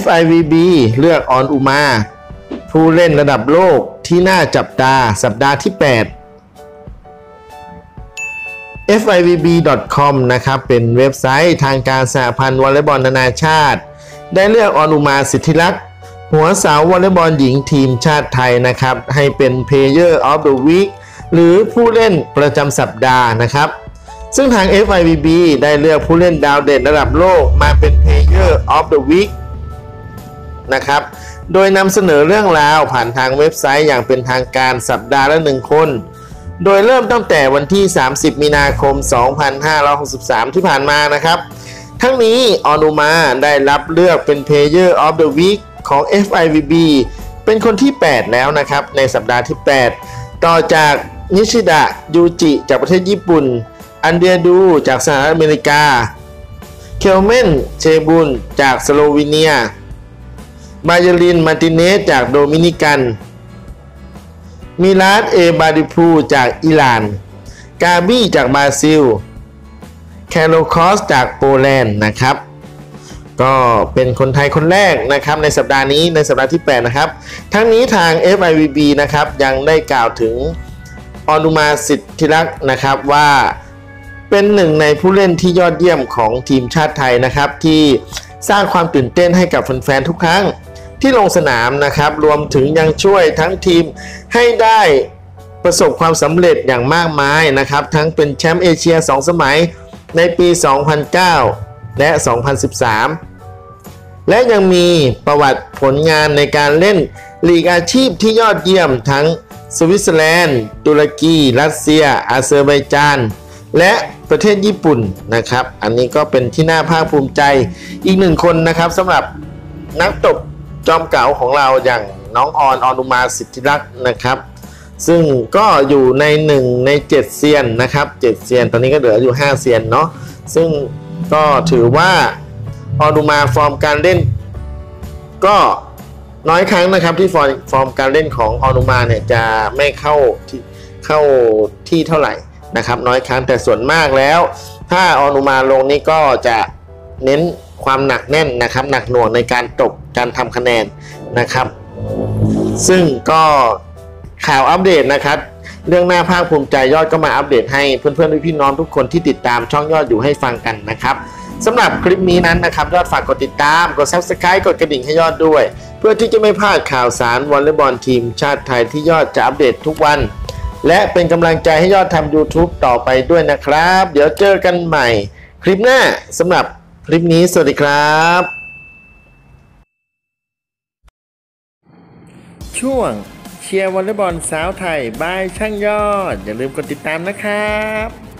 FIVB เลือกออนอุมา ผู้เล่นระดับโลกที่น่าจับตาสัปดาห์ที่ 8 FIVB.com นะครับ เป็นเว็บไซต์ทางการสหพันธ์วอลเลย์บอลนานาชาติ ได้เลือกออนอุมาสิทธิลักษณ์หัวสาววอลเลย์บอลหญิงทีมชาติไทยนะครับ ให้เป็น Player of the Week หรือผู้เล่นประจำสัปดาห์นะครับ ซึ่งทาง FIVB ได้เลือกผู้เล่นดาวเด่นระดับโลกมาเป็น Player of the Week นะครับ โดยนำเสนอเรื่องราวผ่านทางเว็บไซต์อย่างเป็นทางการสัปดาห์ละหนึ่งคน โดยเริ่มตั้งแต่วันที่ 30 มีนาคม 2563 ที่ผ่านมานะครับ ทั้งนี้ออนุมาได้รับเลือกเป็น Player of the Week ของ FIVB เป็นคนที่ 8 แล้วนะครับ ในสัปดาห์ที่ 8 ต่อจากนิชิดะยูจิจากประเทศญี่ปุ่น อันเดียดูจากสหรัฐอเมริกา เคลเมนเชบุนจากสโลวีเนีย มายลิน มาติเนสจากโดมินิกัน มิลาสเอบาดิพูจากอิหร่าน กาบี้จากบราซิล แคโรคอสจากโปแลนด์นะครับ ก็เป็นคนไทยคนแรกนะครับในสัปดาห์นี้ในสัปดาห์ที่ 8 นะครับ ทั้งนี้ทาง FIVB นะครับยังได้กล่าวถึงออนุมาสิทธิรักษ์นะครับว่าเป็นหนึ่งในผู้เล่นที่ยอดเยี่ยมของทีมชาติไทยนะครับที่สร้างความตื่นเต้นให้กับแฟนๆทุกครั้ง ที่ลงสนามนะครับ รวมถึงยังช่วยทั้งทีมให้ได้ประสบความสำเร็จอย่างมากมายนะครับ ทั้งเป็นแชมป์เอเชีย 2 สมัยในปี 2009 และ 2013 และยังมีประวัติผลงานในการเล่นลีกอาชีพที่ยอดเยี่ยมทั้งสวิตเซอร์แลนด์ ตุรกี รัสเซีย อาเซอร์ไบจาน และประเทศญี่ปุ่นนะครับ อันนี้ก็เป็นที่น่าภาคภูมิใจอีกหนึ่งคนนะครับสำหรับนักตบ จอมเก๋าของเราอย่างน้องอรอรอุมาสิทธิรักษ์นะครับ ซึ่งก็อยู่ใน 1 ใน 7 เซียนนะครับ 7 เซียน ตอนนี้ก็เหลืออยู่ 5 เซียนเนาะซึ่งก็ถือว่าอรอุมาฟอร์มการเล่น ก็น้อยครั้งนะครับที่ฟอร์มฟอร์มการเล่นของอรอุมาเนี่ยจะไม่เข้าที่เข้าที่เท่าไหร่นะครับ น้อยครั้งแต่ส่วนมากแล้ว ถ้าอรอุมาลงนี่ก็จะเน้น ความหนักแน่นนะครับหนักหน่วงในการตบการทำคะแนนนะครับ ซึ่งก็ข่าวอัปเดตนะครับ เรื่องหน้าภาคภูมิใจยอดก็มาอัปเดตให้เพื่อนๆพี่น้องทุกคนที่ติดตามช่องยอดอยู่ให้ฟังกันนะครับสำหรับคลิปนี้นั้นนะครับ ยอดฝากกดติดตาม กด subscribe กดกระดิ่งให้ยอดด้วย เพื่อที่จะไม่พลาดข่าวสารวอลเลย์บอลทีมชาติไทยที่ยอดจะอัปเดตทุกวัน และเป็นกำลังใจให้ยอดทำ YouTube ต่อไปด้วยนะครับ เดี๋ยวเจอกันใหม่ คลิปหน้าสำหรับ คลิปนี้สวัสดีครับ ช่วงเชียร์วอลเลย์บอลสาวไทยบายช่างยอด อย่าลืมกดติดตามนะครับ